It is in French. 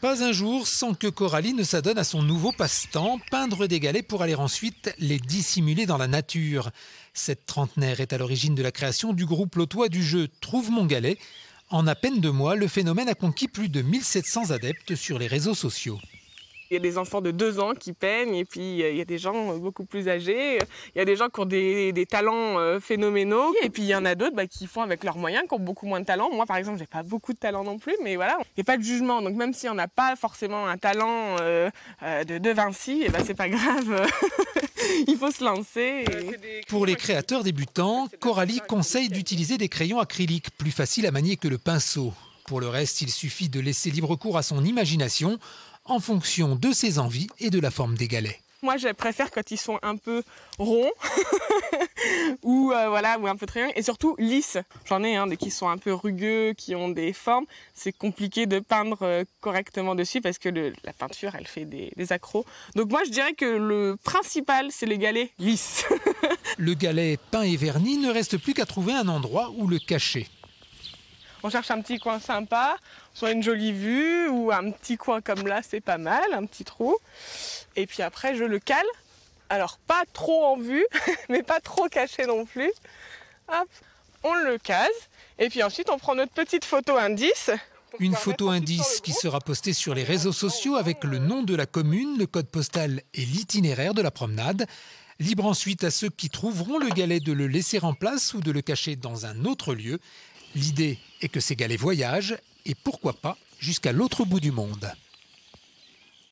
Pas un jour sans que Coralie ne s'adonne à son nouveau passe-temps, peindre des galets pour aller ensuite les dissimuler dans la nature. Cette trentenaire est à l'origine de la création du groupe lotois du jeu Trouve mon galet. En à peine deux mois, le phénomène a conquis plus de 1700 adeptes sur les réseaux sociaux. Il y a des enfants de 2 ans qui peignent et puis euh, il y a des gens euh, beaucoup plus âgés. Il y a des gens qui ont des, des talents euh, phénoménaux et puis il y en a d'autres bah, qui font avec leurs moyens, qui ont beaucoup moins de talent. Moi par exemple, j'ai pas beaucoup de talent non plus, mais voilà, il n'y a pas de jugement. Donc même si on n'a pas forcément un talent euh, de De Vinci, et eh ben c'est pas grave. il faut se lancer. Et... Pour les créateurs débutants, Coralie conseille d'utiliser des crayons acryliques, plus faciles à manier que le pinceau. Pour le reste, il suffit de laisser libre cours à son imagination en fonction de ses envies et de la forme des galets. Moi, je préfère quand ils sont un peu ronds ou euh, voilà, ou un peu triangles et surtout lisses. J'en ai hein, des qui sont un peu rugueux, qui ont des formes. C'est compliqué de peindre euh, correctement dessus parce que le, la peinture, elle fait des, des accros. Donc moi, je dirais que le principal, c'est les galets lisses. le galet peint et verni ne reste plus qu'à trouver un endroit où le cacher. On cherche un petit coin sympa, soit une jolie vue ou un petit coin comme là, c'est pas mal, un petit trou. Et puis après, je le cale. Alors pas trop en vue, mais pas trop caché non plus. Hop, on le case. Et puis ensuite, on prend notre petite photo indice. Une photo indice qui sera postée sur les réseaux sociaux avec le nom de la commune, le code postal et l'itinéraire de la promenade. Libre ensuite à ceux qui trouveront le galet de le laisser en place ou de le cacher dans un autre lieu. L'idée est que ces galets voyagent et pourquoi pas jusqu'à l'autre bout du monde.